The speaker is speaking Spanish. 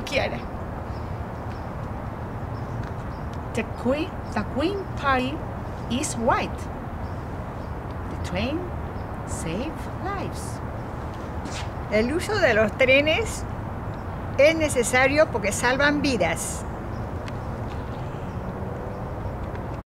como. The queen, the queen pie is white. The train save lives. El uso de los trenes es necesario porque salvan vidas.